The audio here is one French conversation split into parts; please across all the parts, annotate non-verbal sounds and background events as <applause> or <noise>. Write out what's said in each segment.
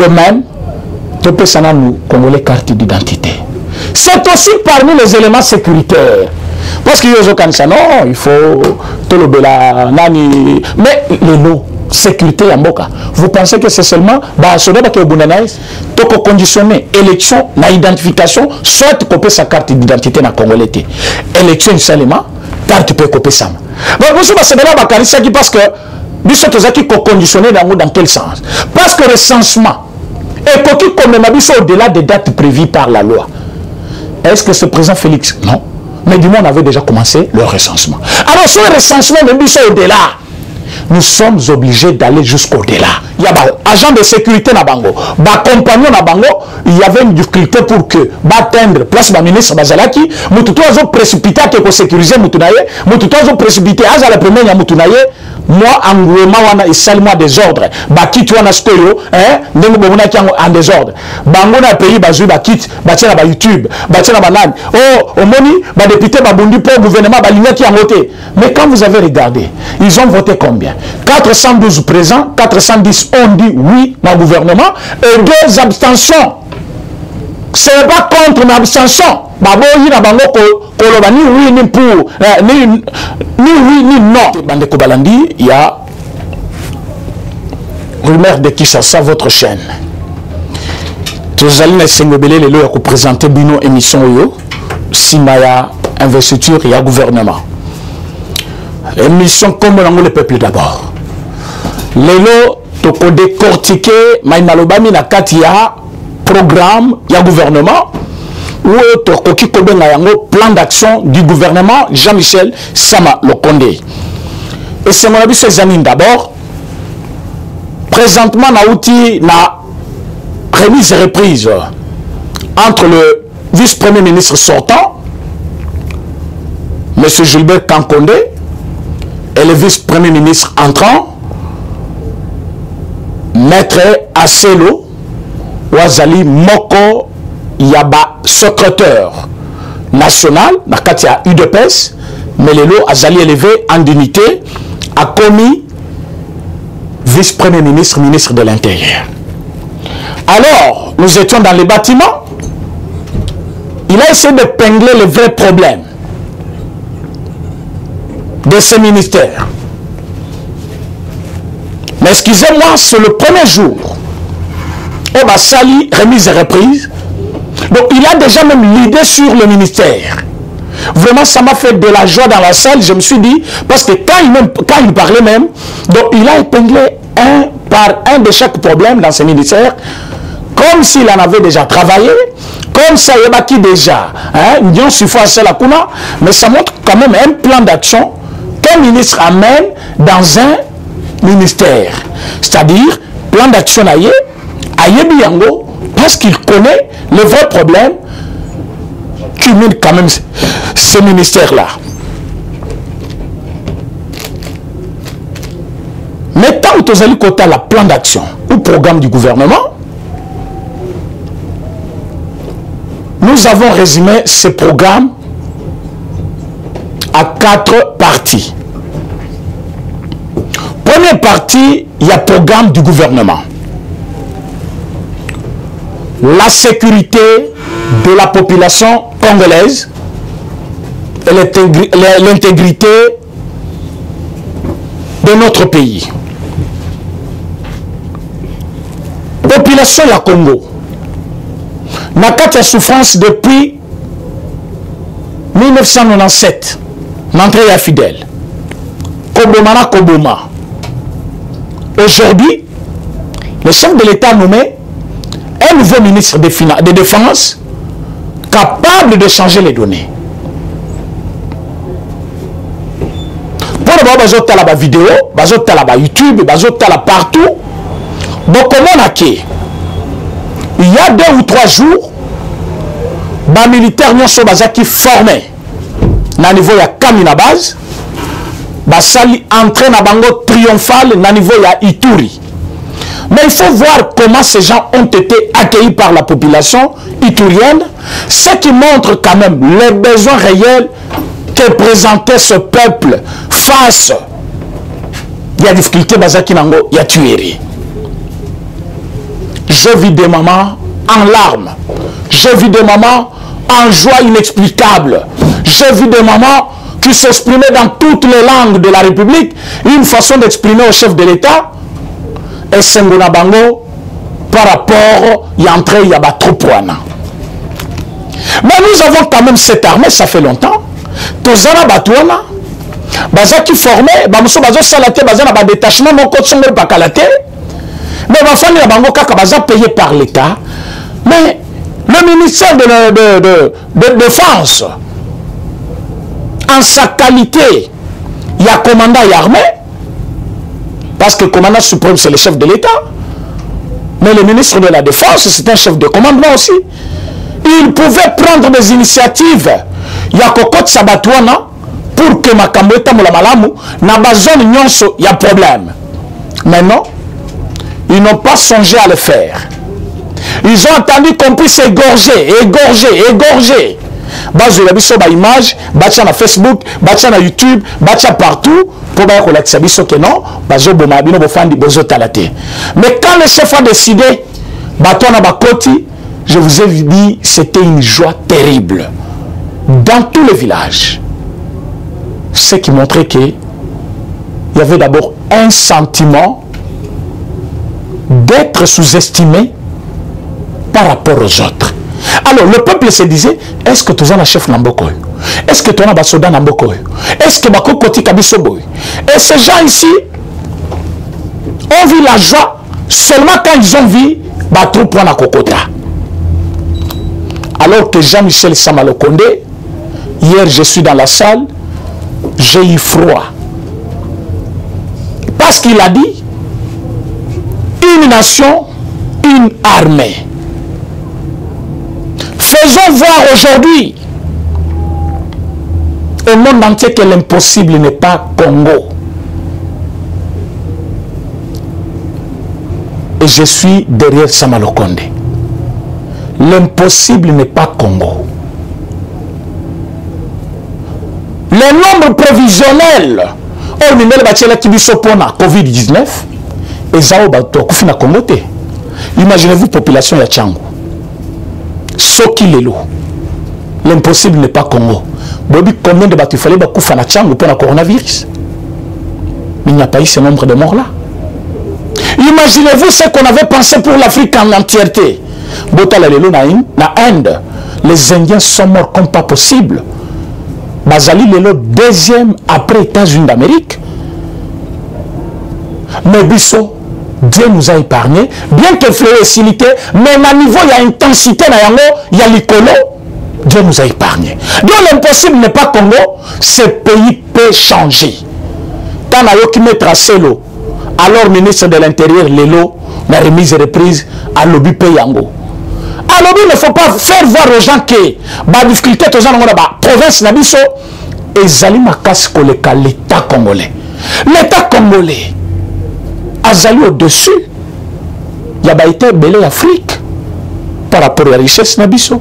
de même topesana nous congolais carte d'identité. C'est aussi parmi les éléments sécuritaires. Parce que yozokanisa non il faut nani mais lelo sécurité ya mboka. Vous pensez que c'est seulement basoda bakebunda na ye tokoconditionne élection na identification soit kopesa carte d'identité na congolais élection esalema carte mpe ekopesama boso basebela bakanisaki parce que tozalaki koconditionne yango dans quel sens? Parce que recensement ekoki komema biso au-delà des dates prévues par la loi. Est-ce que ce président Félix? Non. Mais du moins on avait déjà commencé le recensement. Alors ce recensement même biso au-delà nous sommes obligés d'aller jusqu'au-delà. Il y a des agents de sécurité na bango, ba compagnon na bango, il y avait une difficulté pour que ba atteindre place ba ministre bazalaki, mutu to azo précipiter que ko sécuriser mutu na ye, mutu to azo précipiter aza la première ya mutu na ye, moi engouement wana esali moi désordre. Ba kit wana skoyo, hein, ndenge bomona ki en désordre. Bango na pays bazui ba kit, ba tia na ba YouTube, ba tia na ba nani. Oh, omoni ba député ba bundi pour gouvernement ba lignaki en voté. Mais quand vous avez regardé, ils ont voté combien 412 présents, 410 ont dit oui dans le gouvernement et deux abstentions. Ce n'est pas contre une abstention. baboyi na bango koloba ni oui ni pour ni, ni oui ni non. Bandeko balandi il y a rumeur de Kinshasa votre chaîne. Tozali na esengo ebele lelo ya kopresente bino émission oyo nsima ya investiture ya gouvernement émission kombo nango le peuple d'abord. Lelo tokodécortike mai nalobami na kati ya programme ya gouvernement oyo tokoki kobenga yango plan d'action du gouvernement jean-michel sama lokonde esengo na biso eza nini d'abord présentement nauti na remise et reprise entre le vice-premier ministre sortant m. Gilbert kankonde et le vice-premier ministre entrant maître aselo wazali moko ya basecrétaire national na kati ya udps mais lelo azali élevé en dignité akomi vice-premier ministre ministre de l'intérieur. Alors nous étions dans les bâtiments il a essayé de pingler le vrai problème de ce ministère mais excusez-moi c'est le premier jour. Au Bassali remise et reprise. Donc il a déjà même l'idée sur le ministère. Vraiment ça m'a fait de la joie dans la salle je me suis dit parce que quand il, quand il parlait même donc il a épinglé un par un de chaque problème dans ce ministère comme s'il en avait déjà travaillé comme ça il y a déjà hein, mais ça montre quand même un plan d'action qu'un ministre amène dans un ministère? C'est-à-dire plan d'action ayebi yango parce qu'il connaît le vrai problème qui mène quand même ce ministère-là. Mais tant que tu côté la plan d'action ou programme du gouvernement, nous avons résumé ce programme quatre parties. Première partie, il y a programme du gouvernement. La sécurité de la population congolaise et l'intégrité de notre pays. Population ya Congo. Na kati ya souffrance depuis 1997. L'entrée ya fidèle. Koboma na Koboma. Aujourd'hui, le chef de l'État nommé un nouveau ministre de, de Défense capable de changer les données. Pour le moment, bazotala ba vidéo, bazotala ba YouTube, bazotala partout. Donc comment on Il y a deux ou trois jours, ba militaires nyonso bazaki formé na niveau ya Kamina base, basali entrée na bango triomphale na niveau ya Ituri. Mais il faut voir comment ces gens ont été accueillis par la population iturienne, ce qui montre quand même les besoins réels que présentait ce peuple face la difficulté bazaki nango ya tuerie. Je vis des moments en larmes. Je vis des moments en joie inexplicable. Je vis des moments qui s'exprimaient dans toutes les langues de la République. Une façon d'exprimer au chef de l'État. Et Sengona Bango, par rapport, il y a entré, il y a trop Mais nous avons quand même cette armée, ça fait longtemps. Tozana Batouana, bazaki formé, bamoso bazo salate, bazana ba détachement moko tsongo bakala te. Mais bafani na bango kaka baza payé par l'État. Mais le ministère de, de, de, de Défense, en sa qualité, il y a commandant et armée, parce que le commandant suprême, c'est le chef de l'État. Mais le ministre de la Défense, c'est un chef de commandement aussi. Il pouvait prendre des initiatives. Il y a Kokot Sabatouana pour que Makambo Moula Malamu, na bazone nyonso, il y a problème. Maintenant, ils n'ont pas songé à le faire. Ils ont entendu qu'on puisse égorger, égorger, égorger. Bazwela biso baimage batia na facebook batia na youtube batia partout mpo baya kolakisa biso ke non bazoboma bino bofandi bozotala te mais quand le chef a décidé bato wana bakoti je vous ai dit c'était une joie terrible dans tous les villages ce qui montrait que il y avait d'abord un sentiment d'être sous-estimé par rapport aux autres. Alors le peuple se disait, est-ce que tu as un chef Namboko Est-ce que tu as un soda Namboko Est-ce que tu Koti Kabisobo Et ces gens ici ont vu la joie seulement quand ils ont vu Batrou Pwana Kokota. Alors que Jean-Michel Samalokonde, hier je suis dans la salle, j'ai eu froid. Parce qu'il a dit, une nation, une armée. Faisons voir aujourd'hui au monde entier que l'impossible n'est pas Congo. Et je suis derrière Samalokonde. L'impossible n'est pas Congo. Le nombre prévisionnel, or mindele batielaki biso mpona covid-19 eza oyo bato akufi na congo te imaginez-vous population ya tchango soki lelo l'impossible n'est pas congo. Boyebi combien de bato ifallait bakufa na tchango mpona coronavirus? Mais il n'y a pas eu ce nombre de morts là imaginez-vous ce qu'on avait pensé pour l'afrique en entièreté. Botala lelo na, na inde les indiens sont morts comme pas possible. Bazali lelo deuxième après états-unis d'amérique. Mais biso Dieu nous a épargnés, bien que flécilité, mais à niveau, il y a intensité, il y a l'écolo, Dieu nous a épargnés. Donc l'impossible n'est pas Congo, ce pays peut changer. Tant à qui mettre à Celo, alors ministre de l'Intérieur, Lelo, la remise et reprise à lobby Payango. À lobby, il ne faut pas faire voir aux gens que la difficulté, aux gens, la province, la biso, et Zali Makas, l'État congolais. L'État congolais. Azali au-dessus ya baétat ebele ya afrique par rapport ya richesse na biso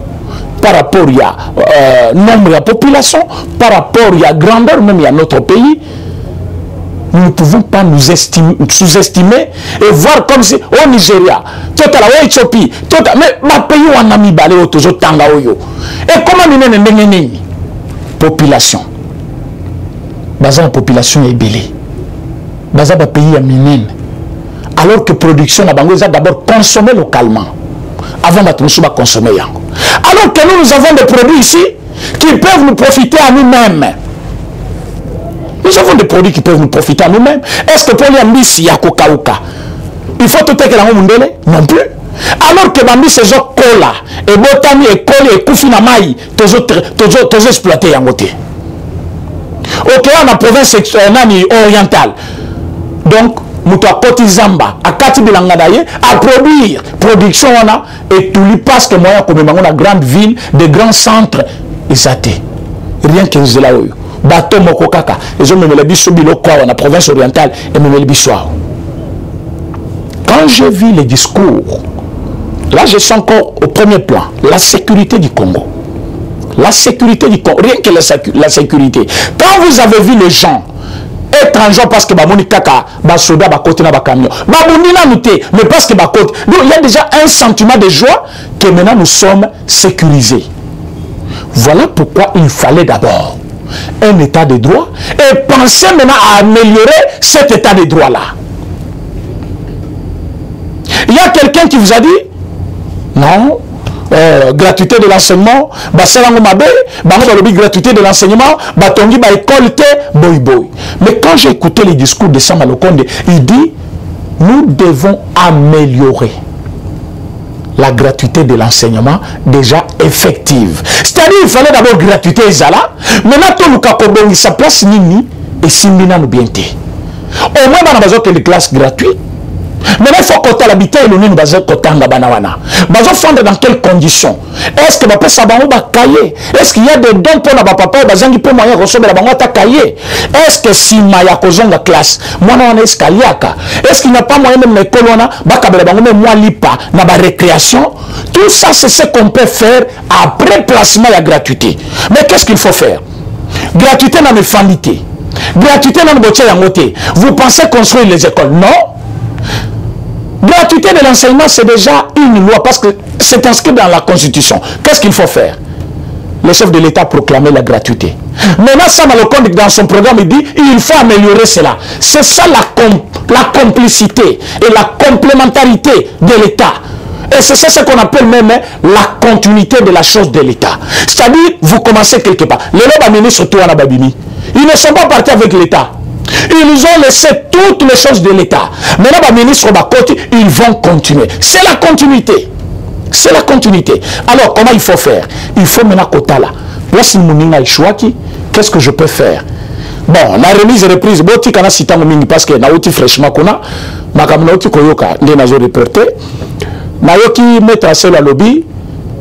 par rapport ya euh, nombre population par rapport ya grandeur même ya notre pays nous ne pouvons pas nous sous-estimer et voir comme si au Nigeria, totala au Éthiopie, totala mais ma pays wana mibale oyo tozotanga oyo. Et comment minene ndenge nini? Population. Baza na population ebele. Baza ba pays ya minene. Alors que production na bango eza d'abord consommer localement avant bato mosusu baconsommer yango. Alors que nous nous avons des produits ici qui peuvent nous profiter à nous-mêmes. Nous avons des produits qui peuvent nous profiter à nous-mêmes. Est-ce que pour les mbisi ya kokauka, il faut tout tekela ngo mundele Non plus. Alors que bambisi ezokola ebotami ekoli ekufi na mai tozoexploite yango te okeya na province euh, nani orientale donc moto akoti zamba akati bilanga na ye aproduire production wana etuli que moyen akomema yango na grande ville de grands centres. Eza te. Rien que nzela oyo. Bato moko kaka ezomemela biso biloko na province orientale ememeli biso quand je vis les discours là je suis encore au premier plan la sécurité du Congo. La sécurité du Congo. Rien que la sécurité. Quand vous avez vu les gens étranger parce que bamoni kaka basoda bakoti na bacamion babundi nanu te mais parce que bakoti donc il y a déjà un sentiment de joie que maintenant nous sommes sécurisés. Voilà pourquoi il fallait d'abord un état de droit et penser maintenant à améliorer cet état de droit là il y a quelqu'un qui vous a dit non euh, gratuité de l'enseignement basalango mabe bango balobi gratuité de l'enseignement batongi baécole te boy boy. Mais quand j'ai écouté les discours de Sama Lokonde il dit nous devons améliorer la gratuité de l'enseignement déjà effective. C'est-à-dire il fallait d'abord gratuité ezala maintenant toluka kobongisa place nini esimbi nanu bien te au moins bana bazokende classe gratuite maintenant il faut kotala bitelo nini bazokotanga bana wana. Bazofanda dans quelles conditions? Est ce que bapesa bango bakaye est ce qu'il y a des dons mpona bapapa oyo bazangi mpe moyen kosombela bango ata kaye est ce que nsima ya kozonga classe mwana wana que aliaka est ce qu'il n'y a pas moyen même na ekolo wana bakabela bango me mwa lipa na barécréation tout ça c'est ce qu'on peut faire après placement ya gratuité. Mais qu'est ce qu'il faut faire? Gratuité nano efandi te gratuité nano botia yango te vous pensez construire les écoles? Non Gratuité de l'enseignement, c'est déjà une loi parce que c'est inscrit dans la Constitution. Qu'est-ce qu'il faut faire? Le chef de l'État proclamait la gratuité. Maintenant, Sam dans son programme, il dit il faut améliorer cela. C'est ça la, com la complicité et la complémentarité de l'État. Et c'est ça ce qu'on appelle même la continuité de la chose de l'État. C'est-à-dire, vous commencez quelque part. Ministres, surtout à Babini, ils ne sont pas partis avec l'État. Ils ont laissé toutes les choses de l'État. Maintenant, les ministres Bakoti, ils vont continuer. C'est la continuité. C'est la continuité. Alors, comment il faut faire Il faut maintenant Kotala. Place Mounina Chouaki, qu'est-ce que je peux faire Bon, la remise et reprise, boti kana sitango mingi parce que nauti fraîchement kuna, makambo nauti koyoka, nde nazo reporter. Nayoki mettre seul à lobby,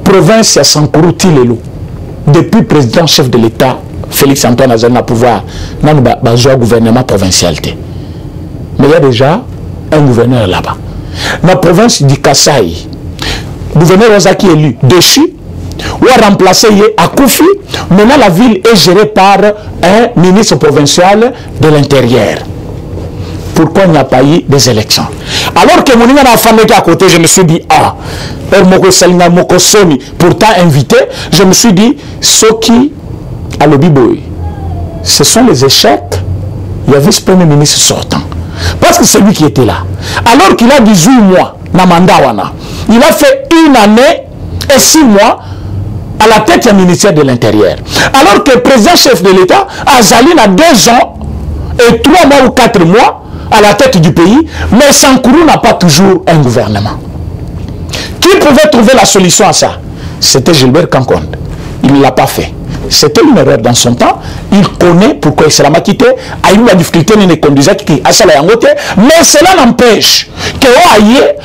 province ya Sankuru Tilelo. Depuis président chef de l'État Félix Antoine azali na pouvoir. Nanu bazwa gouvernement provincial mais il y a déjà un gouverneur là-bas. Na province du Kasaï gouverneur azaki élu déchu ou a remplacé ye akufi maintenant la ville est gérée par un ministre provincial de l'intérieur. Pourquoi il n'y a pas eu des élections? Alors que moninga na afandaki à côté je me suis dit ah moko pourtant invité je me suis dit soki à l'Obiboy, ce sont les échecs. Il y avait ce premier ministre sortant. Parce que c'est lui qui était là. Alors qu'il a 18 mois, na Mandawana, il a fait une année et six mois à la tête du ministère de l'Intérieur. Alors que le président chef de l'État, Azali, a deux ans et trois mois ou quatre mois à la tête du pays, mais Sankourou n'a pas toujours un gouvernement. Qui pouvait trouver la solution à ça? C'était Gilbert Kankonde. Il ne l'a pas fait. C'était une erreur dans son temps. Il connaît pourquoi il s'est quitté. A eu la difficulté de conduire qui? A la Mais cela n'empêche que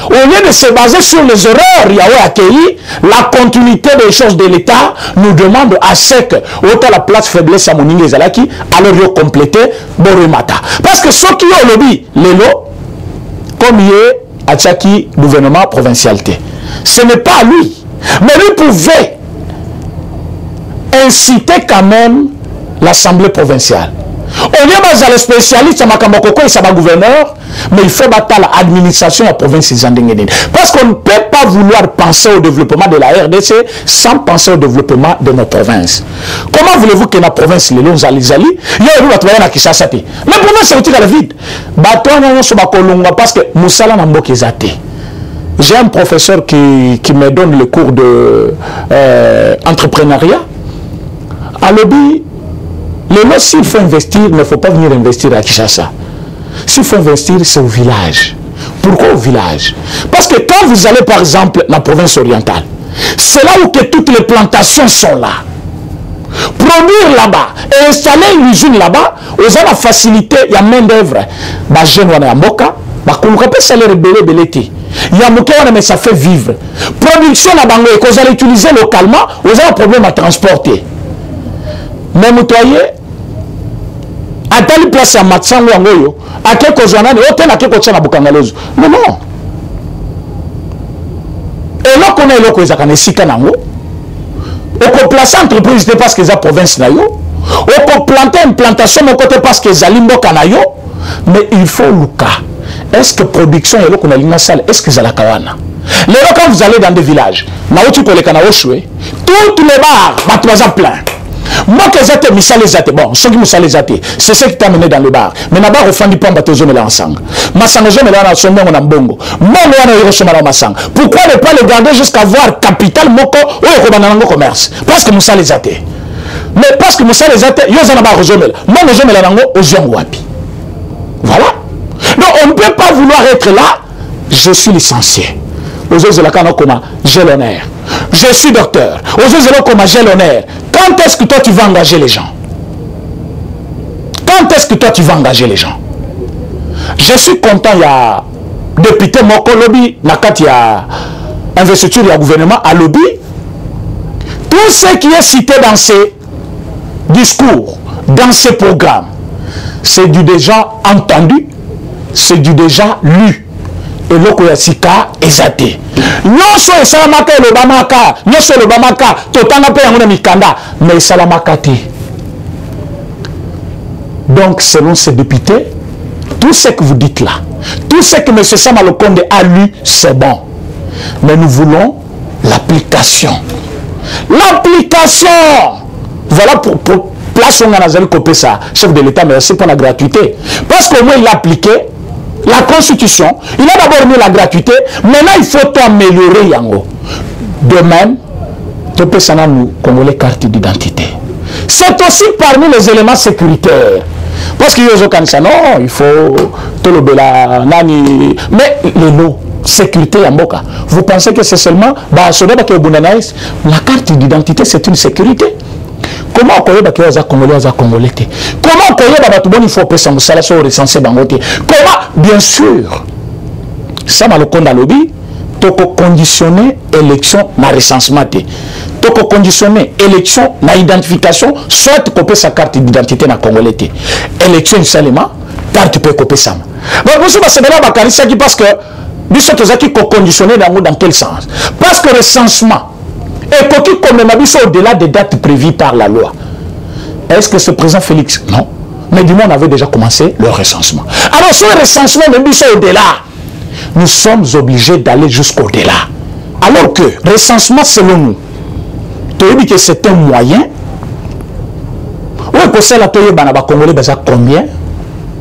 au lieu de se baser sur les erreurs, il y a accueilli la continuité des choses de l'État nous demande à ce que autant la place faiblesse à Moningue Zalaki, alors il compléter Boremata. Parce que ceux qui ont le lobby, les lots, comme il à Tchaki, gouvernement provincialité. Ce n'est pas lui. Mais lui pouvait inciter quand même l'Assemblée provinciale. Au lieu de les spécialistes, ils sont gouverneur, mais il faut battre l'administration de la province Parce qu'on ne peut pas vouloir penser au développement de la RDC sans penser au développement de nos provinces. Comment voulez-vous que la province, les longs Zali, il y a eu la Kishasa. La province est au vide. Parce que Moussala n'a pas J'ai un professeur qui, qui, me donne le cours de euh. À lobby, le lot, s'il faut investir, ne faut pas venir investir à Kinshasa. S'il faut investir, c'est au village. Pourquoi au village? Parce que quand vous allez, par exemple, la province orientale, c'est là où que toutes les plantations sont là. Produire là-bas et installer une usine là-bas, vous avez la facilité, il y a main d'œuvre. Bah, jeune, on est Moka, bah, qu'on salaire belé belé il y a moké mais ça fait vivre. Production là-bas, que vous allez utiliser localement, vous avez un problème à transporter. Me moto aye atali place ya matsango yango oyo ake kozwa nani oyo te nake kotia na bokangalozo non non. Eloko na eloko ezalaka na esika nango. Okoplace entreprise te parce que eza province na yo okoplanter implantation moko te parce que ezali mboka na yo mais il faut luka est ce que production ya eloko nalingi nasala est ce que ezalaka wana lelo quand vous allez dans des villages nauti koleka na oshwe toutes les bars bato baza plein mboka eza te misala eza te. Bon soki mosala eza te c'est ce qui t'a mené dans le bar. Mais na bar ofandi pamba te ozomela masanga masanga ozomela wana so mbongo na mbongo. Mbongo wana oyo kosomba na masanga. Pourquoi ne pas le garder jusqu'à voir capital moko oyo okobanda nango commerce? Parce que mosala eza te. Mais parce que mosala eza te yo oza na bar ozomela. Mbongo ozomela nango ozwi yango wapi? Voilà. Donc on ne peut pas vouloir être là. Je suis licencié ozozelaka nakoma j'ai l'honneur. Je suis docteur. Ozozela okoma j'ai l'honneur. Quand est-ce que toi tu vas engager les gens? Quand est-ce que toi tu vas engager les gens? Je suis content il y a député moko lobi na kati ya investiture ya gouvernement alobi tout ce qui est cité dans ces discours dans ces programmes c'est du déjà entendu c'est du déjà lu eloko ya sika eza te. Nyonso esalamaka elobamaka nyonso elobamaka totanga mpe yango na mikanda mais esalamaka te. Donc selon ces députés tout ce que vous dites là tout ce que m. Samalokonde a lu c'est bon. Mais nous voulons l'application. L'application! Voilà pour, pour place onga nazali kopesa chef de l'état merci pour la gratuité. Parce qu'au moins il appliqué la constitution il a d'abord mis la gratuité maintenant il faut améliorer yango. De même topesa nanu congolais carte d'identité. C'est aussi parmi les éléments sécuritaires. Parce que yo ozokanisa non il faut nani. Mais lelo sécurité ya mboka. Vous pensez que c'est seulement es la carte d'identité c'est une sécurité comment okoyebaki oyo aza congolais aza congolais te? Comment okoyeba bato boni fo opesa mosala so orecense bango te? Comment bien sûr sama lokonda alobi tokoconditionne élection na recensement te. Tokoconditionne élection na identification soit kopesa carte d'identité na congolais te. Élection esalema carte mpe ekopesama biso basepela bakanisaki parce que biso tozalaki koconditionne yango dans quel sens? Parce que recensement ekoki komema biso au-delà des dates prévues par la loi. Est-ce que ce président Félix? Non. Mais du moins on avait déjà commencé le recensement. Alors ce recensement même biso au-delà. Nous sommes obligés d'aller jusqu'au-delà. Alors que recensement selon nous toyebi que c'est un moyen. Oyo kosala toyebana bacongolais baza combien?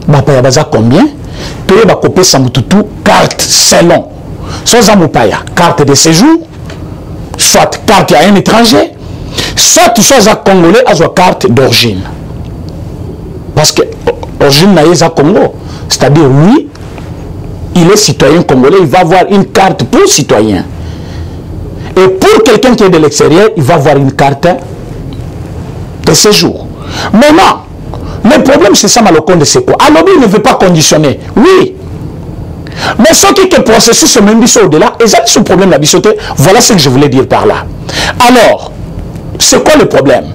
Bapaya baza combien? Toyeba kopesa mututu carte selon so oza mopaya carte de séjour soit carte à un étranger, soit soit à congolais à carte d'origine. Parce que origine n'a Congo. C'est-à-dire, oui, il est citoyen congolais, il va avoir une carte pour citoyen. Et pour quelqu'un qui est de l'extérieur, il va avoir une carte de séjour. Maintenant, le problème, c'est ça, Malokonde, c'est quoi? Alors, ne veut pas conditionner. Oui, mais soki ke processus omemi biso au-delà. Eza biso problème na biso te voilà ce que je voulais dire par là. Alors c'est quoi le problème?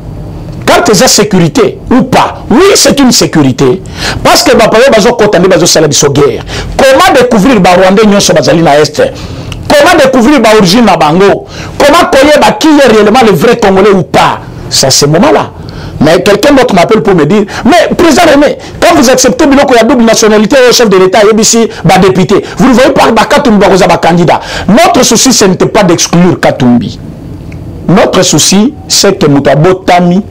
Carte eza sécurité ou pas? Oui c'est une sécurité. Parce que bapayo bazokota nde bazosala biso guerre. Comment découvrir barwandais nyonso bazali na este comment découvrir baorigine na bango? Comment koyeba qui est réellement le vrai congolais ou pas? Ça ce moment là Mais quelqu'un d'autre m'appelle pour me dire, mais président René, quand vous acceptez qu'il y a double nationalité au chef de l'État, ici, bah député, vous ne voyez pas Katumbi bah candidat. Notre souci, ce n'était pas d'exclure Katumbi. Notre souci, c'est que Moutabo Tami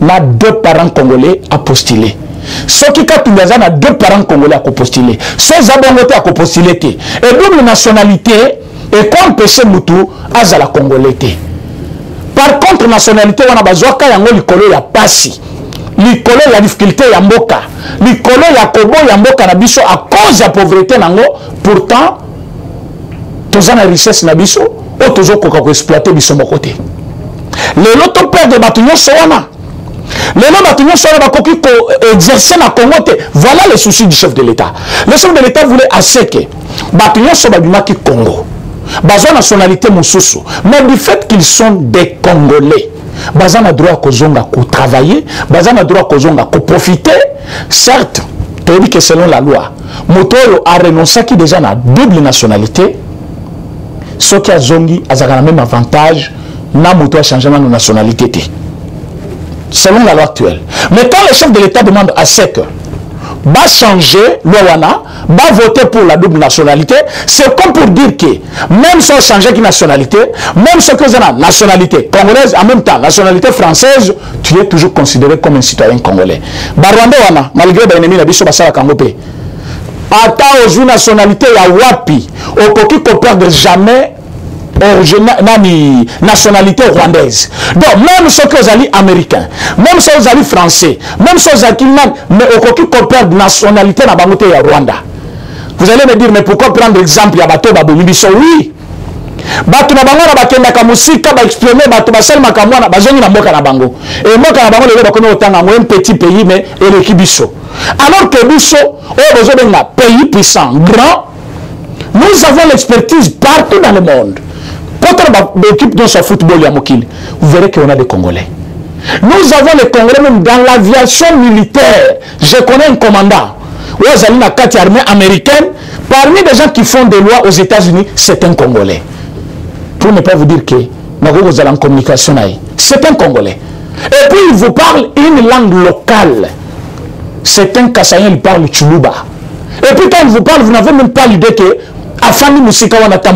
n'a deux parents congolais à postuler. Qui Katumbi a deux parents congolais à postuler. Sans abongoté à postuler. Et double nationalité, et quoi empêcher Moutou à la congolais par contre nationalité wana bazwaka yango likolo ya pasi likolo ya difficulté ya mboka. Likolo ya koboya mboka na biso à cause ya pauvreté nango pourtant toza na richesse na biso oyo tozokoka koexploite biso moko te. Lelo toperdre bato nyonso wana. Lelo bato nyonso wana bakoki koexerce na congo te. Voilà le souci du chef de l'état. Le chef de l'état voulait aseke bato nyonso babimaki congo baza nationalité mais du fait qu'ils sont des congolais baza na droit ya kozonga kotravailler baza na droit ya kozonga koprofite certes toyebi ke selon la loi moto oyo arenonçaki déjà na double nationalité. Soki azongi azalaka na même avantage na moto achange nano nationalité. Selon la loi actuelle. Mais quand le chef de l'État demande à SEC va changer loi va voter pour la double nationalité. C'est comme pour dire que même si on changeait une nationalité même si que la nationalité congolaise en même temps nationalité française tu es toujours considéré comme un citoyen congolais. Barwanda wana malgré baennemi na biso basalaka yango mpe ata ozwi nationalité ya wapi okoki koperdre jamais nani nationalité rwandaise. Donc même soki ozali américain même so ozali français même so ozalaki nani mais okoki koperdre nationalité na bango te ya rwanda. Vous allez me dire mais pourquoi prendre exemple ya bato babomi biso? Oui. Bato na bango na bakendaka mosika baexprime bato basalemaka mwana bazongi na mboka na bango. E mboka na bango lelo bakomi kotanga yango un petit pays mais eleki biso. Alors que biso oyo bozobenga pays puissant grand nous avons l'expertise partout dans le monde Quand on équipe dans son football, vous verrez qu'on a des Congolais. Nous avons les Congolais même dans l'aviation militaire. Je connais un commandant. Allez dans la armée américaine. Parmi les gens qui font des lois aux États-Unis, c'est un Congolais. Pour ne pas vous dire que vous allez en communication. C'est un Congolais. Et puis il vous parle une langue locale. C'est un Kassayen, il parle Chuluba. Et puis quand il vous parle, vous n'avez même pas l'idée que Afani Musika Wanata.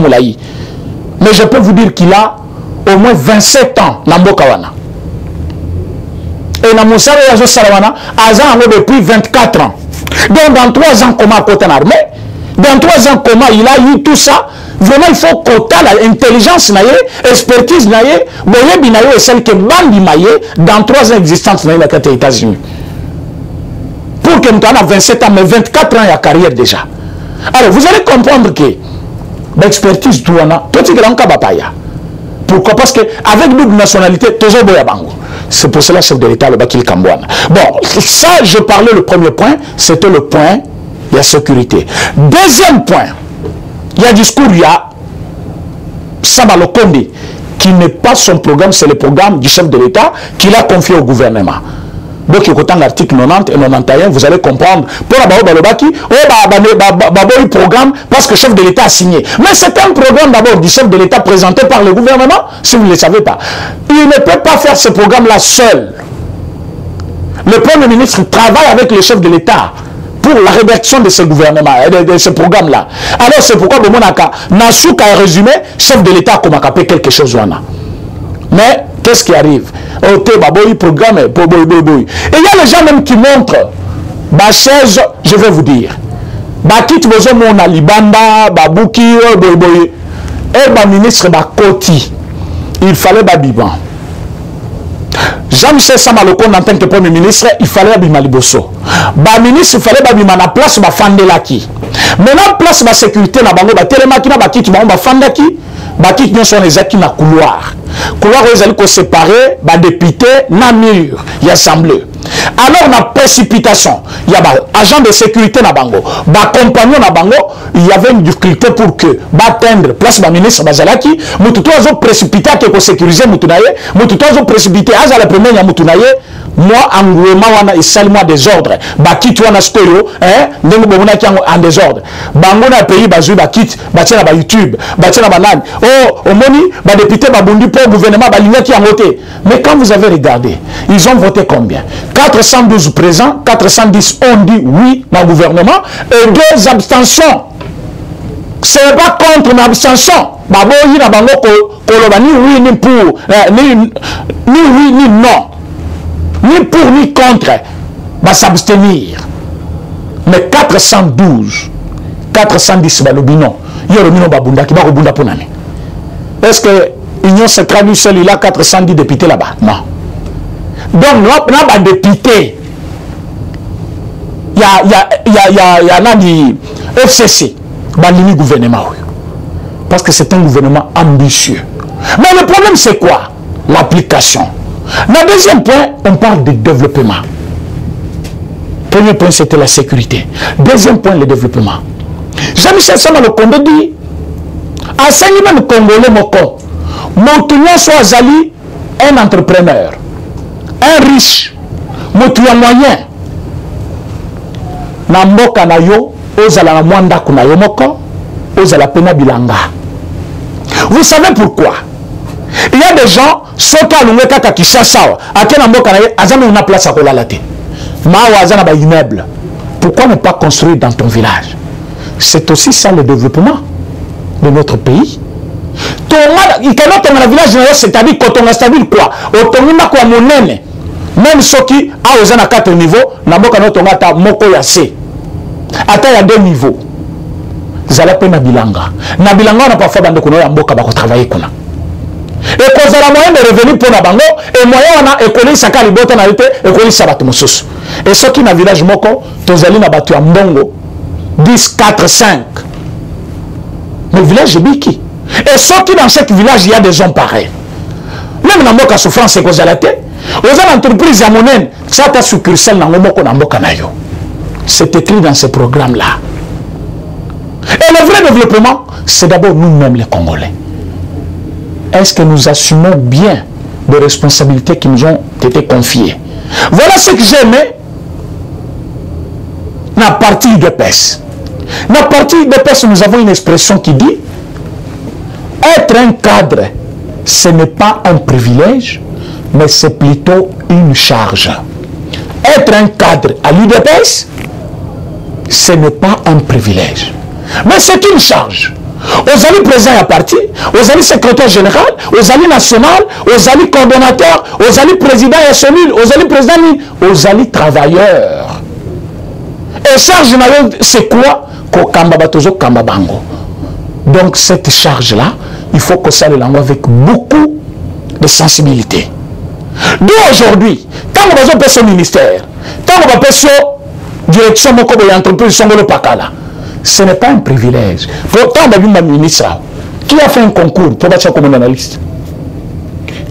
Mais je peux vous dire qu'il a au moins 27 ans na mboka wana. Et na mosala oyo azosala wana aza yango depuis 24 ans. Donc dans 3 ans comment akota armée dans 3 ans comment il a eu tout ça? Vraiment il faut kota la intelligence na ye expertise na ye boyebi na dans 3 ans existence na ye états-unis pour que moto ana 27 ans mais 24 ans ya carrière déjà alors vous allez comprendre que baexpertise tu wana totikela ngo kaka bapaya pourquoi? Parce que avec double nationalité tozoboya bango. C'est pour cela chef de l'état alobaki likambo wana bon ça je parlais le premier point c'était le point ya sécurité. Deuxième point ya discours ya saba lokondi qui n'est pas son programme c'est le programme du chef de l'état qu'il a confié au gouvernement donc ekotanga article 90 et 91 vous allez comprendre mpona bao balobaki oyo baboyi programme parce que chef de l'état a signé mais c'est un programme d'abord du chef de l'état présenté par le gouvernement si vous ne le savez pas il ne peut pas faire ce programme là seul le premier ministre travaille avec le chef de l'état pour la rédaction de ce gouvernement, de, de ce programme-là. Alors c'est pourquoi Bomonaka, Nasuka a résumé, chef de l'État, a quelque chose. Mais qu'est-ce qui arrive Ok, baboyi programme, boy, boy, boy. Et il y a les gens même qui montrent, ma chaise, je vais vous dire, bakit bozo mona libanda, babuki, boy, boy. Et ba ministre bakoti, il fallait babiban. Jean-Michel Samalokon en tant que premier ministre, il fallait abima liboso. Ba ministre, il fallait abima na place ba fandelaki. Maintenant place ba sécurité na bango ba telemaki na bakiti bango ba bakiti nyonso wana ezalaki na couloir. Couloir oyo ezali kosépare badepute na mur ya assemblée. Alors na précipitation ya baagent de sécurité na bango bacompagnon na bango y avait une difficulté pour que baatteindre place baministre bazalaki. Motu to azoprécipité ake kosécurize motu na ye. Motu to azoprécipité azala pembeni ya motu na ye. Mwa engouement wana esali mwa désordre. Bakiti wana sikoyo ndenge bomonaki yango en désordre. Bango na pays bazwi bakiti batie na bayoutube batie na banani o omoni badepute babundi mpo gouvernement balingaki yango te. Mais quand vous avez regardé ils ont voté combien? 412 présents 410 ont dit oui na gouvernement et deux abstentions. Ce n'est pas contre ma abstention. Baboyi na bango koloba ni oui ni pour ni, ni oui ni non. Ni pour ni contre va s'abstenir. Mais 412 410 balobi non. Yo olobi no babundaki bakobunda mpo nani? est ce que union secret lui seul il a 410 députés là-bas? Non. Donc na badéputé ya, ya, ya, ya, ya nani fcc balimi gouvernement parce que c'est un gouvernement ambitieux. Mais le problème c'est quoi? L'application. Le deuxième point, on parle de développement. Premier point, c'était la sécurité. Deuxième point, le développement. Jean-Michel Sama le Condé dit, enseigne même Congolais moko, motunya soit Zali, un entrepreneur, un riche, motuya moyen, na na yo, ozala na mwanda kuna yo moko, ozala pena bilanga. Vous savez pourquoi? Il y a des gens soki alongwe kaka kishasa awa ake na mboka na ye aza meme na place akolala te. Maawa aza na baimmeuble pourquoi ne pas construire dans ton village? C'est aussi ça le développement de notre pays. Tonga ikende otonga na village na yo c'est-à-dire kotonga c'est-à-dire quoi? Otongi ndako ya monene même soki awa eza na 4 niveau na mboka na otonga ata moko ya c. Ata ya 2 niveau zala mpe na bilanga. Na bilanga wana parfois bandeko na oyo ya mboka bakotravaille kuna. Ekozala moyen de revenu mpo na bango e moyen wana ekolisaka libota na ye te ekolisa bato mosusu e soki na village moko tozali na bato ya mbongo. 10 4 5 mais village ebiki et soki dans chaque village il y a des hommes pareils. Même na mboka souffrance ekozala te oza na entreprise ya monene tia ata succursale yo. C'est écrit dans ce programme là et le vrai développement c'est d'abord nous-mêmes les congolais. Est-ce que nous assumons bien les responsabilités qui nous ont été confiées? Voilà ce que j'ai aimé. La partie de PES. La partie de PES, nous avons une expression qui dit être un cadre, ce n'est pas un privilège, mais c'est plutôt une charge. Être un cadre à l'UDPS, ce n'est pas un privilège, mais c'est une charge. ozali président ya parti ozali secrétaire général ozali national ozali coordonnateur ozali président ya cellule ozali président nini ozali travailleur et charge na yo c'est quoi? Kokamba bato ozokamba bango. Donc cette charge là il faut kosalela yango avec beaucoup de sensibilité. Do aujourd'hui ntango bazopesa ministère ntango bapesi yo direction moko boye entreprise songolo pakala ce n'est pas un privilège. Pourtant babimba ministre qui a fait un concours pour batia komona na liste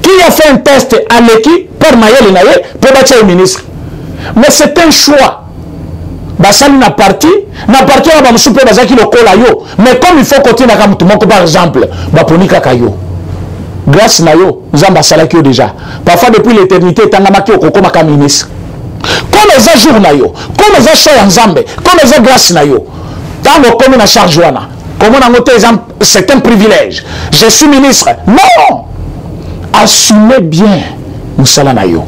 qui a fait un test aleki par mayele na ye mpo batia ye ministre? Mais c'est un choix basali na parti na parti wana bamosusu mpe bazalaki lokola yo. Mais comme il faut kotinaka motu moko par exemple baponi kaka yo. Grâce na yo nzambe asalaki yo déjà. Parfois depuis l'éternité etangamaki okokomaka ministre. Comme eza jour na yo comme eza show ya nzambe comme eza grâce na yo ntango okomi na charge wana komona yango te eza c'est un privilège. Je suis ministre. Non! Assumez bien mosala na yo.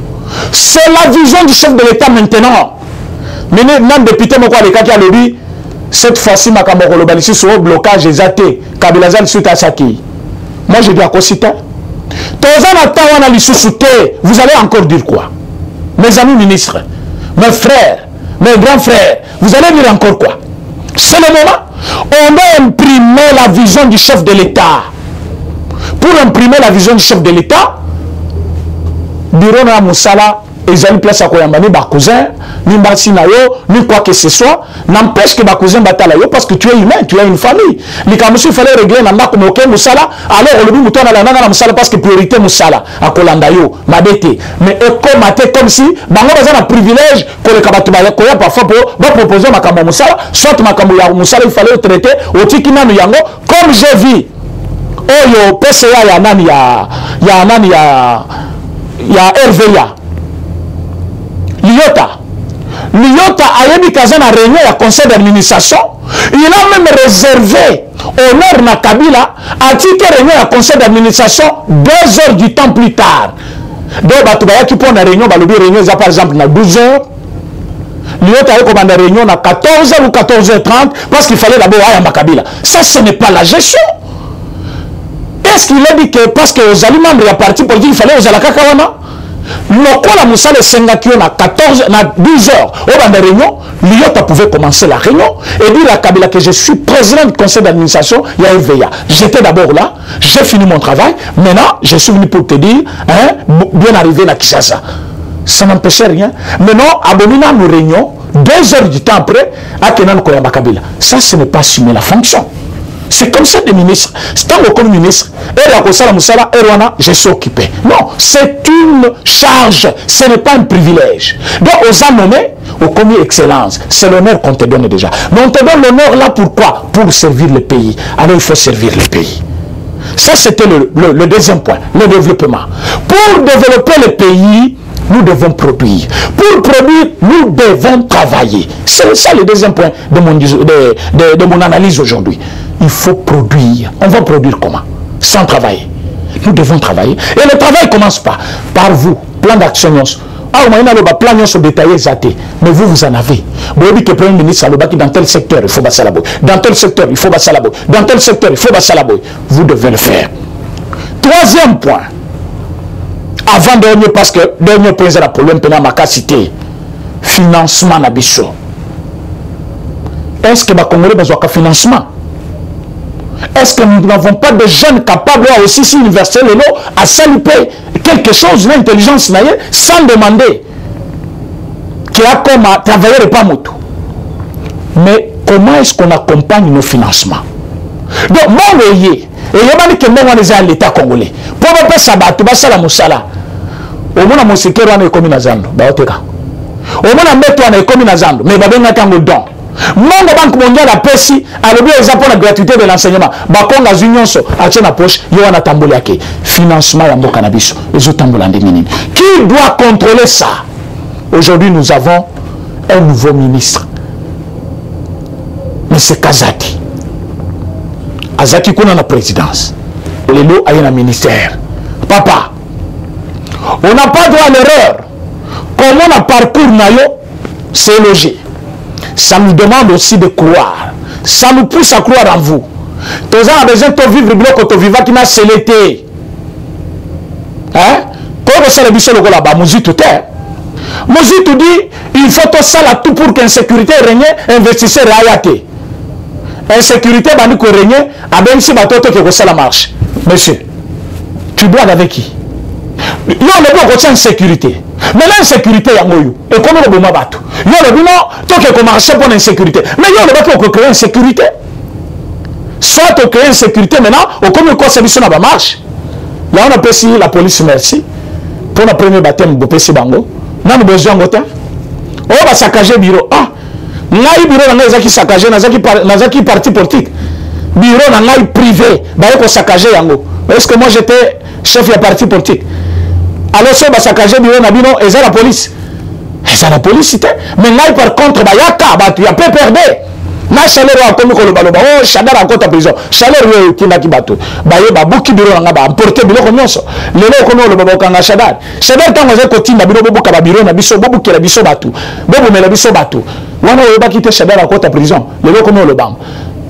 C'est la vision du chef de l'état maintenant mene nan député moko alekaki alobi cette fois-ci makambo koloba lisusu oyo blocage eza te. Kabila aza lisusu te asaki. Moi je dis akosi te toza na temps wana lisusu te. Vous allez encore dire quoi? Mes amis ministres mes frères mes grands frères vous allez dire encore quoi? C'est le moment. On doit imprimer la vision du chef de l'état. Pour imprimer la vision du chef de l'état bureau na mosala ezali place ya koyamba. Ni bacousin ni mbasi na yo ni quoi que ce soit. N'empêche que bacousin batala yo parce que tu es humain tu as une famille. Likambo mosusu ifale régler na ndako moke mosala alors olobi moto wana alandanga na mosala parce que priorité mosala akolanda yo mabe te mais ekoma te comme si bango baza na privilège koleka bato bakoya parfois mpo bapropose makambo ya mosala soit makambo ya mosala ifale otraité otiki nanu yango comme je vis oyo pca ya nani ya ya nani ya ya rva Liota. Liota ayebi kaza na réunion ya conseil d'administration. Il a même réservé honneur na Kabila atiki réunion ya conseil d'administration deux heures du temps plus tard. Donc bato bayaki mpo na réunion balobi réunion eza par exemple na 12 heures Liota aye komanda réunion na 14 heures ou 14 heures 30 parce qu'il fallait d'abord ayamba Kabila. Ça ce n'est pas la gestion. Est-ce qu'il a dit que parce que ozali membre ya parti politique il fallait ozala kaka wana lokola mosala esengaki yo na 14 na 12 heures obanda réunion liota pouvait commencer la réunion. Et dire à kabila que je suis président du conseil d'administration ya rva j'étais d'abord là j'ai fini mon travail. Maintenant je suis venu pour te dire hein, bien arrivé na kishasa ça n'empêchait rien. Maintenant abomi nanu réunion deux heures du temps après akenanu koyamba kabila. Ça ce n'est pas assumer la fonction c'est comme ça des ministres ntango comme ministre je suis occupé. Non c'est une charge. Ce n'est pas un privilège. Donc oza nommé okomi excellence c'est l'honneur qu'on te donne déjà. Mais on te donne l'honneur là pourquoi? Pour servir le pays. Alors il faut servir le pays. Ça c'était le, deuxième point le développement. Pour développer le pays nous devons produire. Pour produire, nous devons travailler. C'est ça le deuxième point de mon, de mon analyse aujourd'hui. Il faut produire. On va produire comment? Sans travailler. nous devons travailler. Et le travail commence pas par vous, plan d'action. Ah, on a plan détaillé, mais vous, vous en avez. Vous que le Premier ministre dans tel secteur, il faut passer la Dans tel secteur, il faut passer la Dans tel secteur, il faut passer la Vous devez le faire. Troisième point. Avant dernier, parce que dernier point, c'est la problème, pendant ma cité. Financement n'abisso. Est-ce que les Congolais ont besoin de financement? Est-ce que nous n'avons pas des jeunes capables à aussi s'universer le lot, à saluper quelque chose, l'intelligence naïe, sans demander qui a comme à travailler pas moto. Mais comment est-ce qu'on accompagne nos financements? Donc, mon loyer, et yebani ke mbongo wana eza ya leta congolais. Mpo bapesa bato basala mosala omona mosekere wana ekomi na zando bayoteka omona mbeto wana ekomi na zando me babengaka yango don mongo banque mondiale apesi alobi eza mpo na gratuité de l'enseignement. Bakonga azwi nyonso atie na poche ye wana atamboli yake. Financement ya mboka qui doit contrôler ça? Aujourd'hui nous avons un nouveau ministre. Mais c'est kazaki azaki kuna na présidence. Lelo aye na ministère. Papa on n'a pas droit à l'erreur. Comme on a parcours na yo c'est logé ça nous demande aussi de croire. Ça nous pousse à croire en vous. Toza na besoin tovivre biloko tovivaki na sele te po kosala biso lokola bamozitu te. Mozitu di il faut tosala tout pour que insécurité regne investisseur aya te. Insécurité bandi koregne abengisi bato toke kosala marche. Monsieur tu dois avec qui? Yo le bloc de sécurité. Mais l'insécurité yango yo. Ekomi koboma bato yo lobi no toke komarche mpo na insécurité mais yo olobaki okocréer insécurité soit ocréer insécurité maintenant okomi okosa biso na bamarche. Yango napesi la police merci. Mpo na premier bateme bopesi bango. Nanu bozwi yango te oyo basakage biro ah! Ngai biro na ngai ezaki sakage nazaki parti politique. Biro na ngai privé. Baye kosakage yango. Est ce que moi j'étais chef ya parti politique alors soki basakage biro na bino eza la police. Eza la police te mais ngai par contre bayaka bato ya pprd na chaleur oyo akomi kolobaloba o shadar akota prison. Chaleur oyo etindaki bato baye babuki biro na nga baamporte biloko nyonso lelo okomi oloba bakokanga shadar shadar ntango azali kotinda bino bobuka babiro na biso bobukela biso bato bobomela biso bato wana oyebaki te shadar akota prison. Lelo okomi olobama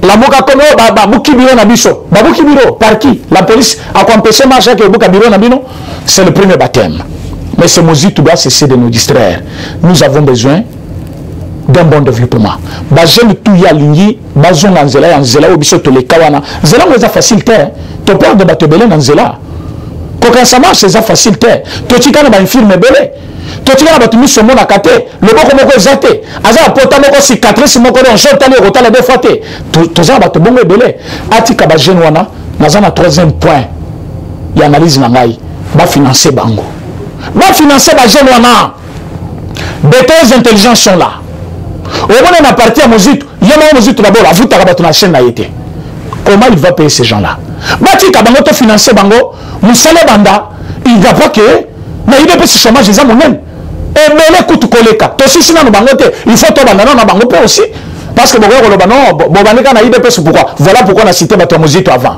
lamuka komi oyo babuki biro na biso. Babuki biro par qui? La police akoempêche marche ake obuka biro na bino. C'est le premier baptême. Mais ce musique doit cesser de nous distraire nous avons besoin d'un bon développement. Bajeune tu ya alingi bazonga nzela ya nzela oyo biso toleka wana. Nzela ngo eza facile te toperde bato ebele na nzela kokanisa marche eza facile te totika na bainfirme ebele totika na bato miso emonaka te loboko moko eza te aza na pota moko cicatrice moko ronge otali ekotala de fois te toza na bato bongo ebele atika bajeune wana naza na troisième point. Ya analyse na ngai. Bafinancer bango. Bafinancer bajeune wana. De telles intelligence sont là. Omona na parti ya mozitu ye moko mozitu dabord avutaka bato na chaîne na ye te comment il va payer ces gens là batika bango tofinancer bango. Mosala ebanda il va pas que na idps chômage eza monene. Ebele kutu koleka. Tosisi nano bango te il faut tobanda nano na bango mpe aussi. Parce que bokoya koloba non bobandika na idps pourquoi? Voilà pourquoi na cité bato ya mozitu avant.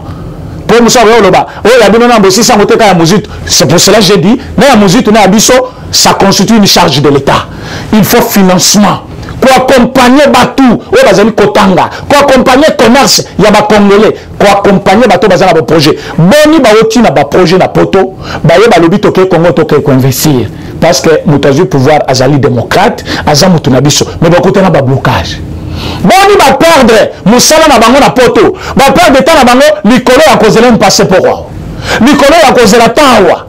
Mpo mosu akoya koloba oyo ya bino na bosisi yango te ka ya mozitu c'est pour cela j'ai dit na ya mozitu na ya biso ça constitue une charge de l'état. Il faut financement koaccompagne bato oyo bazali kotanga koaccompagne commerce ya bacongolais koaccompagne bato baza na baprojet boni bauti na baprojet na poto baye balobi tokei kongo tokei koinvestir. Parce que moto azwi pouvoir azali démocrate aza moto na biso. Mais bakutana bablocage. Boni baperdre mosala na bango na poto baperdre ta na bango likolo ya kozela mpase poko likolo ya kozela ta awa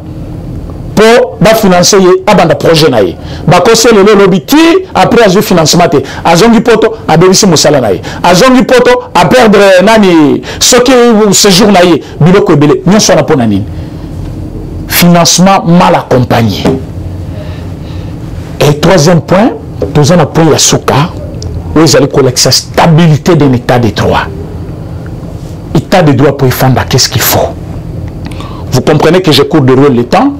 mpo bafinanse ye abanda projet na ye. Bakosi lelo elobi ti après azwi financement te. Azongi poto abebisi mosala na ye. Azongi poto aperdre nani soki séjour na ye biloko ebele. Nyonso wana mpo na nini? Financement mal accompagné. Et troisième point toza na point ya suka oyo ezali kolakisa stabilité d'un état de droit. État de droit po efanda qu'est ce qu'il faut? Vous comprenez que je cours de rôle le temps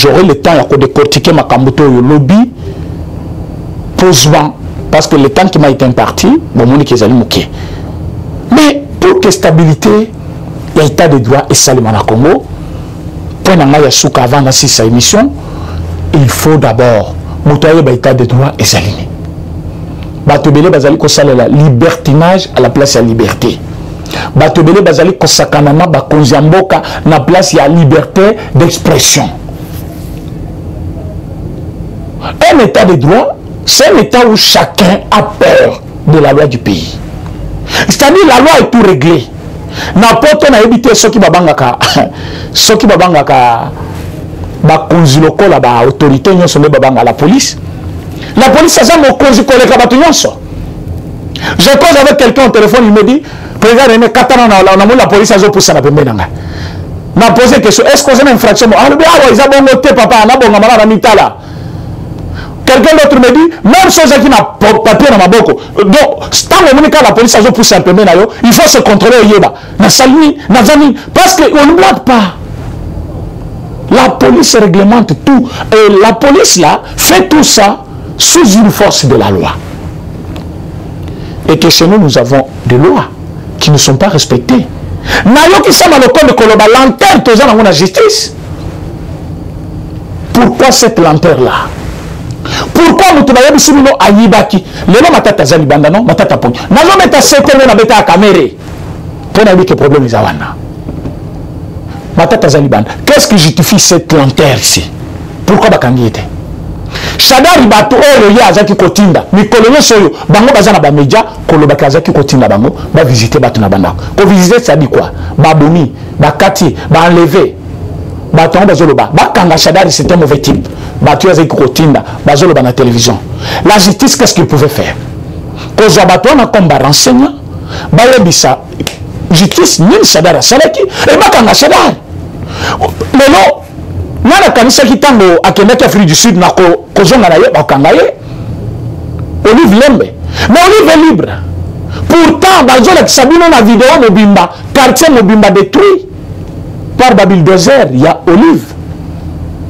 j'aurai le temps ya kodécortiquer makambo to oyo lobi. Posement parce que le temps qui m'a été imparti bomoni ke ezali moke mais pour que stabilité ya état de droit esalema na congo point na ngai ya suka avant nasisa émission il faut d'abord moto ayeba état de droit ezali nini bato ebele bazali kosalela libertinage à la place ya liberté. Bato ebele bazali kosakana na bakonzi ya mboka na place ya liberté d'expression un état de droit c'est un état où chacun a peur de la loi du pays. C'est-à-dire la loi est tout réglée. Na poto nayebi te soki babangaka <laughs> soki babangaka bakonzi lokola baautorité nyonso nde babanga la police. La police aza mokonzi koleka bato nyonso je cause avec quelqu'un au téléphone il me dit président rene katana namoni la police azopusana pembeni na ngai na pose question est ce que oza na infraction alobi awa eza bongo te papa na na mitala quelqu'un d'autre me dit même si ozalaki na papier na maboko donc ntango omoni kaka la police azopusana pembeni na yo il faut se contrôler oyeba nasali nini naza nini parce que on ne blague pas. La police réglemente tout. Et la police là fait tout ça sous une force de la loi. Et que chez nous nous avons des lois qui ne sont pas respectées. Nayokisama lokondo koloba lenteur toza nango na justice. Pourquoi cette lenteur là pourquoi moto bayebisi bino ayibaki? Lelo matata aza libanda non matata poni nazometa setenge nabetaka kamere. Mpo nayebi ke problème eza wana matata aza libanda qu'est-ce qui justifie cette lenteur ici? Pourquoi bakangi ye te shadari bato oyo ye azalaki kotinda. Mikolo nyonso oyo bango baza na bamedia kolobaki azalaki kotinda bango bavisite bato na bandako kovisite sadi quoi? Babomi bakati baenleve bato yango bazoloba. Bakanga shadari c'est un mauvais type. Bato oyo azalaki kotinda bazoloba na télévision. La justice qu'est ce qu'il pouvait faire? Kozwa bato wana comme barenseignant bayebisa justice nini shadari asalaki? Ebakanga shadari lelo nga nakanisaki ntango akendaki afrique du sud na kozonga na ye bakokanga ye. Olive lembe. Mais olive est libre. Pourtant bazolakisa bino na video mobimba quartier mobimba détruit par babildozer ya olive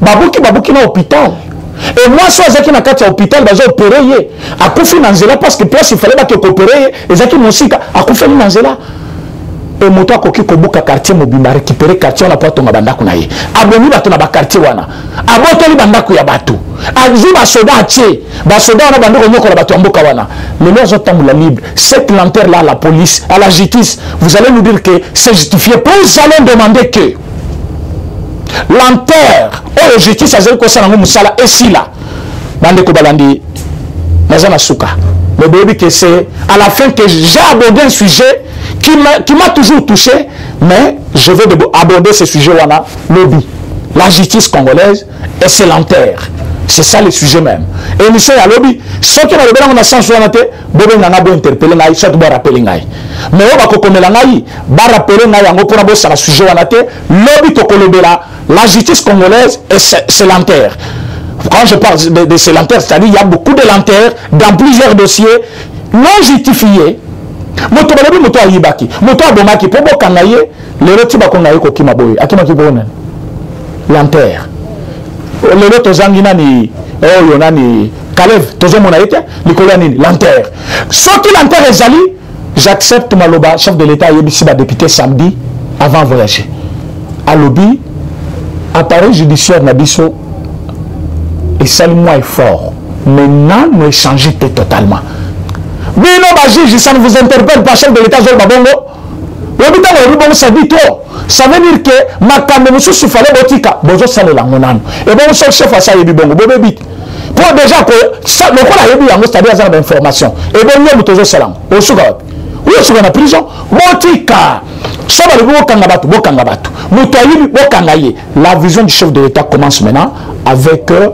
babuki babuki na hôpital. E mwasi oyo azalaki na kati ya hôpital bazoopere ye akufi na nzela parce que place ifale bake koopere ye ezalaki mosika akufeli na nzela. E moto akoki kobuka quartier mobimba récupere quartier wana mpo atonga bandako na ye. Abomi bato na bakartier wana. Abotoli bandako ya bato. Azwi basoda atie. Basoda wana bandeko nyokola bato ya mboka wana. Lelo azotambola libre. Cette lenteur là à la police à la justice vous allez nous dire que c'est justifié. Nous allons demander que lenteur oyo justice azali kosala yango mosala esila bandeko balandi naza na suka mais boyebi que c'est à la fin que j'ai abordé un sujet qui m'a toujours touché, mais je vais aborder ce sujet wana lobby. La justice congolaise et ses lenteurs. C'est ça le sujet même. Et nous sommes à lobby. Ce qui dans le sens où on a été, bobe nanga bo interpeller ngai, soit bo rappeler. Mais on va rappeler pour na bo ça sujet wana te, lobby to kolobela la justice congolaise ses lenteurs. Quand je parle de, de c'est-à-dire il y a beaucoup de lenteurs dans plusieurs dossiers non justifiés moto balobi moto ayibaki moto abomaki mpo bokanga ye kokima boye lelo tozangi nani? Oyo nani? Kalev tozomona ye te? Likolo ya nini? Lantere soki lantere ezali j'accepte maloba chef de l'état ayebisi badepute samedi avant voyager. Alobi appareil judiciaire na biso esali mwa effort mais nano échange te totalement. Bino bajuge ça ne vous interpelle pas chef de l'état zolo babongo oyebi ntango oyebi bongo sadi to ça veut dire que makambo mosusu fale botika bozosalela yango nano ebongo soki chef asa ayebi bongo bobebi. Te mpo déjà lokola ayebi yango cetadire aza na bainformation. Ebongo moto ozosala yango. Osuka wapi? Oyo osuka na prison? Botika! So balobi bokanga bato bokanga bato. Moto ayebi bokanga ye. La vision du chef de l'état commence maintenant avec euh,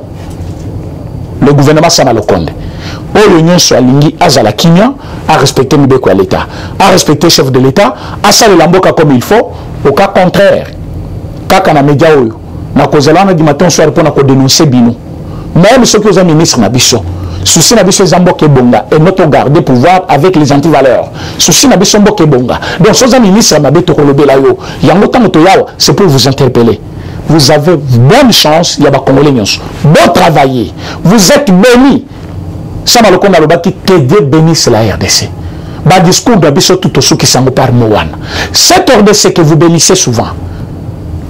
le gouvernement sama lokonde oyo nyonso alingi azala kimia arespecte mibeko ya l'état. Arespecte chef de l'état asalela mboka comme il faut au cas contraire. Kaka na média oyo nakozala wana du matin soir mpona kodénonce bino. Même soki oza ministre na biso. Souci na biso eza mboka ebonga et notre garde pouvoir avec les antivaleurs. Souci na biso mboka ebonga. Donc so oza ministre mabe tokolobela yo. Yango ntango toyawa c'est pour vous interpeller. Vous avez bonne chance ya bacongolais nyonso. Botravailler vous êtes bénis sama lokondo alobaki que dieu bénisse la rdc badiscours na biso tout tosukisango par mo wana cette rdc que vous bénissez souvent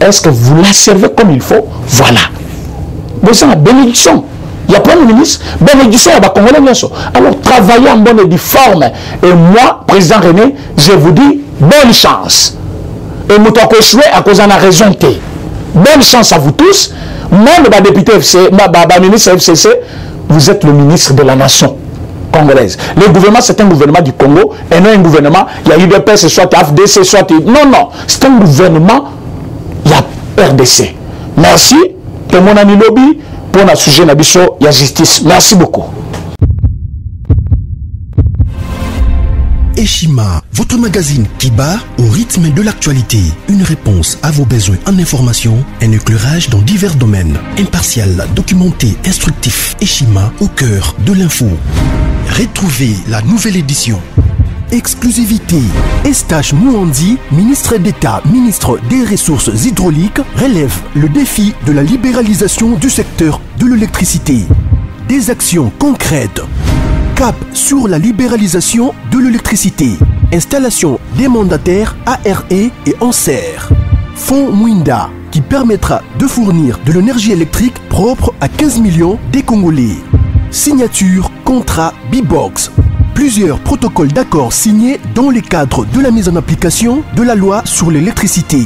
est-ce que vous la servez comme il faut Voilà. La bénédiction. Il y a plein de ministres, bénédiction, il y a Congolais Alors, travaillez en bonne et due forme. Et moi, président René, je vous dis bonne chance. Et Moutako échoué à cause de la raison T. Bonne chance à vous tous. Moi, le député FC, le ministre FCC, vous êtes le ministre de la nation congolaise. Le gouvernement, c'est un gouvernement du Congo et non un gouvernement, il y a UDPS, soit AFDC, soit... Non, non, c'est un gouvernement, il y a RDC. Merci, que mon ami lobby, pour le sujet de la justice. Merci beaucoup. Eshima, votre magazine qui bat au rythme de l'actualité. Une réponse à vos besoins en information, un éclairage dans divers domaines. Impartial, documenté, instructif. Eshima au cœur de l'info. Retrouvez la nouvelle édition. Exclusivité. Estache Mouandi, ministre d'État, ministre des Ressources hydrauliques, relève le défi de la libéralisation du secteur de l'électricité. Des actions concrètes Cap sur la libéralisation de l'électricité. Installation des mandataires ARE et ANSER. Fonds Mwinda qui permettra de fournir de l'énergie électrique propre à 15 millions des Congolais. Signature contrat B-Box. Plusieurs protocoles d'accord signés dans le cadre de la mise en application de la loi sur l'électricité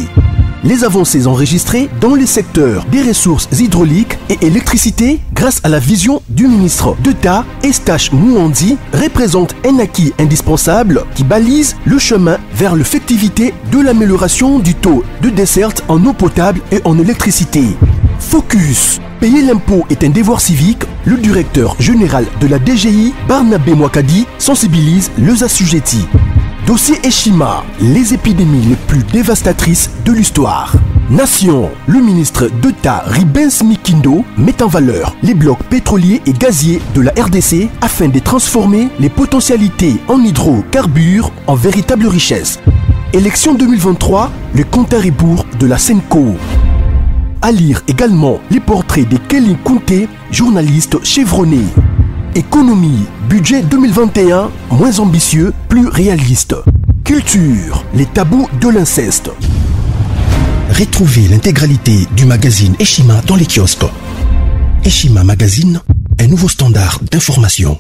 les avancées enregistrées dans les secteurs des ressources hydrauliques et électricité grâce à la vision du ministre d'État Estache Mouandi représentent un acquis indispensable qui balise le chemin vers l'effectivité de l'amélioration du taux de desserte en eau potable et en électricité. Focus Payer l'impôt est un devoir civique. Le directeur général de la DGI, Barnabé Mwakadi, sensibilise les assujettis. Dossier Eshima, les épidémies les plus dévastatrices de l'histoire. Nation, le ministre d'État Ribens Mikindo met en valeur les blocs pétroliers et gaziers de la RDC afin de transformer les potentialités en hydrocarbures en véritable richesse. Élection 2023, le compte à rebours de la Senco. À lire également les portraits de Kelly Kunte, journaliste chevronné. Économie, budget 2021, moins ambitieux, plus réaliste. Culture, les tabous de l'inceste. Retrouvez l'intégralité du magazine Eshima dans les kiosques. Eshima Magazine, un nouveau standard d'information.